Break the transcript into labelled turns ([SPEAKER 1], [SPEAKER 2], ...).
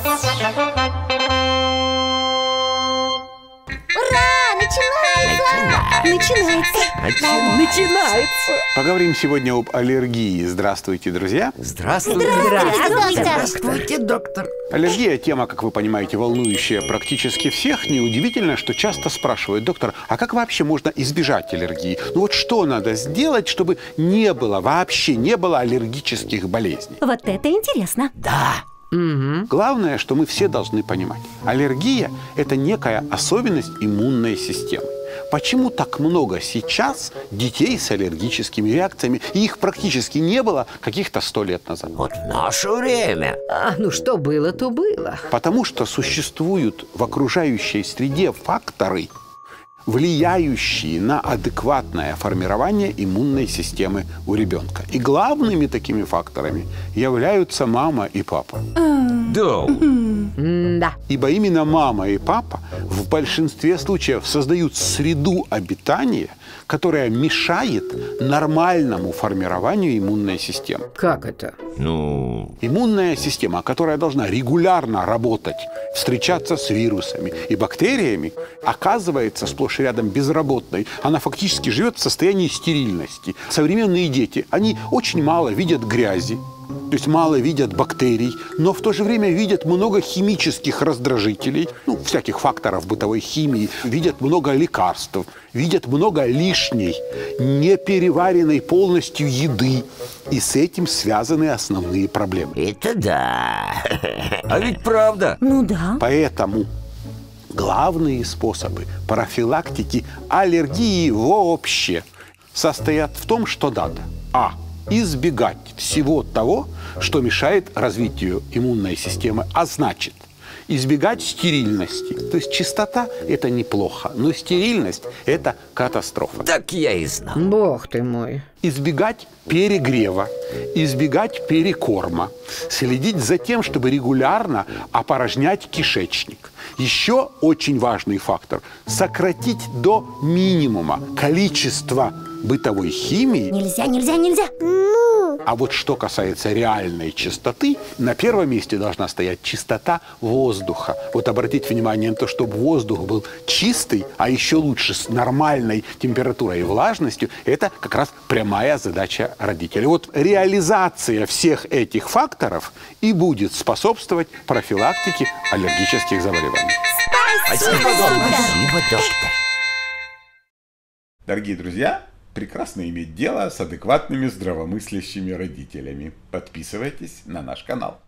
[SPEAKER 1] Ура! Начинается! Начинается!
[SPEAKER 2] Начинается.
[SPEAKER 3] Поговорим сегодня об аллергии. Здравствуйте, друзья.
[SPEAKER 2] Здравствуйте.
[SPEAKER 1] Здравствуйте!
[SPEAKER 2] Здравствуйте, доктор.
[SPEAKER 3] Аллергия – тема, как вы понимаете, волнующая практически всех. Неудивительно, что часто спрашивают, доктор, а как вообще можно избежать аллергии? Ну вот что надо сделать, чтобы не было, вообще не было аллергических болезней?
[SPEAKER 1] Вот это интересно.
[SPEAKER 2] Да.
[SPEAKER 3] Главное, что мы все должны понимать. Аллергия – это некая особенность иммунной системы. Почему так много сейчас детей с аллергическими реакциями? И их практически не было каких-то сто лет назад.
[SPEAKER 2] Вот в наше время.
[SPEAKER 4] А, ну что было, то было.
[SPEAKER 3] Потому что существуют в окружающей среде факторы, влияющие на адекватное формирование иммунной системы у ребенка. И главными такими факторами являются мама и папа.
[SPEAKER 2] Да.
[SPEAKER 4] Да.
[SPEAKER 3] Ибо именно мама и папа в большинстве случаев создают среду обитания, которая мешает нормальному формированию иммунной системы.
[SPEAKER 4] Как это?
[SPEAKER 2] Ну,
[SPEAKER 3] Иммунная система, которая должна регулярно работать, встречаться с вирусами и бактериями, оказывается сплошь и рядом безработной. Она фактически живет в состоянии стерильности. Современные дети, они очень мало видят грязи, то есть мало видят бактерий, но в то же время видят много химических раздражителей, ну, всяких факторов бытовой химии, видят много лекарств, видят много лишней, непереваренной полностью еды. И с этим связаны основные проблемы.
[SPEAKER 2] это да. А ведь правда.
[SPEAKER 1] Ну да.
[SPEAKER 3] Поэтому главные способы профилактики аллергии вообще состоят в том, что надо а. избегать всего того, что мешает развитию иммунной системы, а значит избегать стерильности. То есть чистота – это неплохо, но стерильность – это катастрофа.
[SPEAKER 2] Так я и знал.
[SPEAKER 4] Бог ты мой.
[SPEAKER 3] избегать перегрева, избегать перекорма, следить за тем, чтобы регулярно опорожнять кишечник. Еще очень важный фактор – сократить до минимума количество бытовой химии.
[SPEAKER 1] Нельзя, нельзя, нельзя.
[SPEAKER 3] А вот что касается реальной чистоты, на первом месте должна стоять чистота воздуха. Вот обратите внимание на то, чтобы воздух был чистый, а еще лучше с нормальной температурой и влажностью, это как раз прямая задача родителей. Вот реализация всех этих факторов и будет способствовать профилактике аллергических заболеваний.
[SPEAKER 2] Спасибо. Спасибо, доктор.
[SPEAKER 5] Дорогие друзья, прекрасно иметь дело с адекватными здравомыслящими родителями. Подписывайтесь на наш канал.